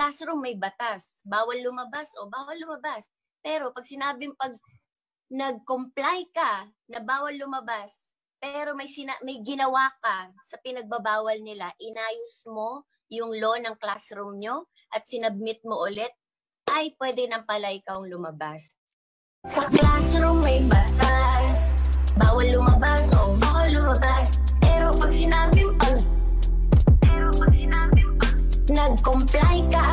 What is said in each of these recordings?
classroom may batas. Bawal lumabas o bawal lumabas. Pero pag sinabing pag nag-comply ka na bawal lumabas, pero may, sina- may ginawa ka sa pinagbabawal nila, inayos mo yung law ng classroom nyo at sinabmit mo ulit, ay pwede nang pala ikaw lumabas. Sa classroom may batas, bawal lumabas o bawal lumabas. Pero pag sinabing pag, pero pag sinabing pag, nag-comply ka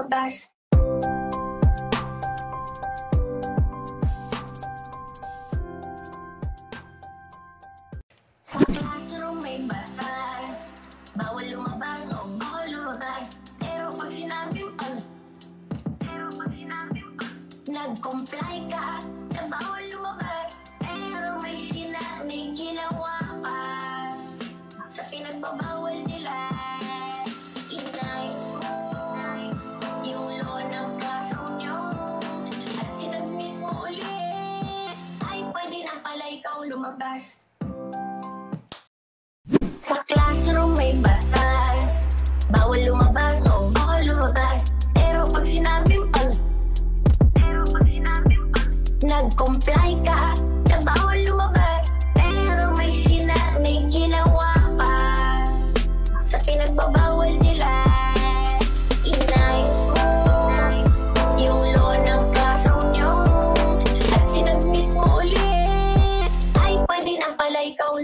lumabas. Sa classroom may batas Bawal lumabas o bawal lumabas Pero pag sinabing pag Pero pag sinabing pag Nag-comply ka na bawal ikaw lumabas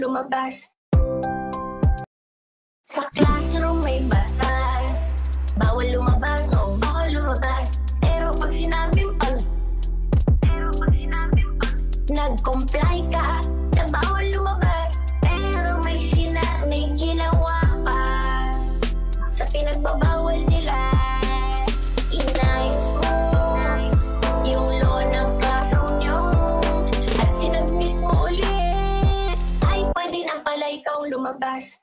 lumabas. Sa classroom may batas. Bawal lumabas na ikaw lumabas